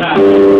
time.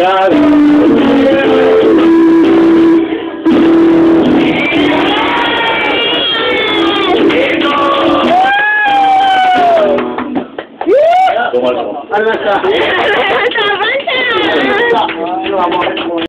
Tama siya! Ano ang mga